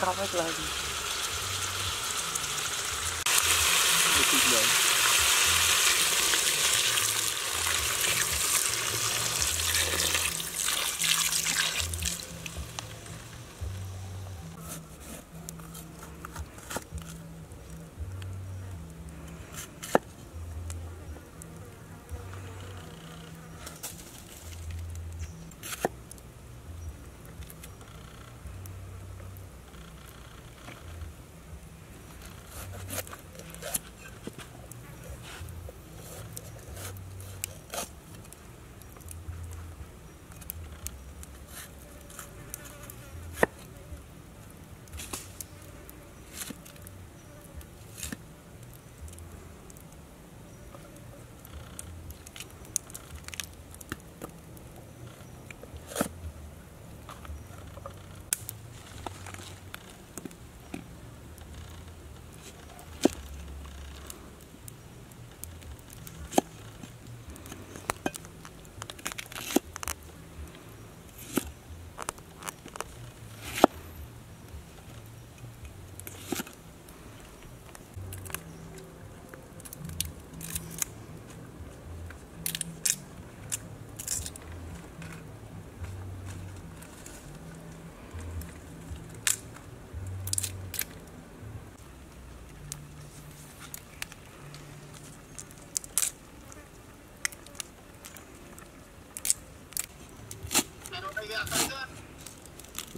calma as lágrimas.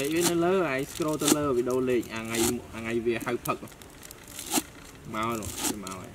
លើលេខវានៅលើហើយ scroll ទៅលើវីដេអូលេខអាថ្ងៃអាថ្ងៃវាហៅផឹកមកនោះវាមកហើយ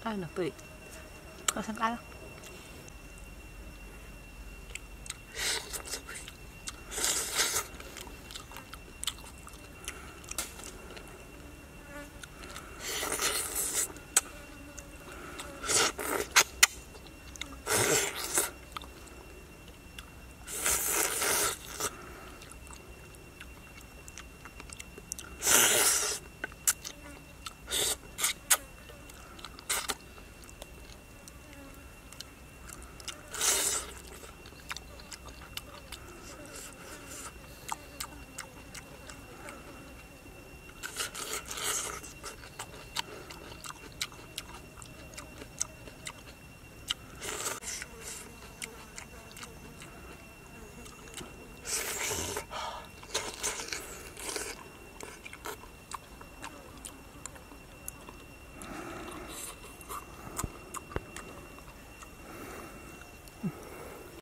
Ano, wait. Asan tayo?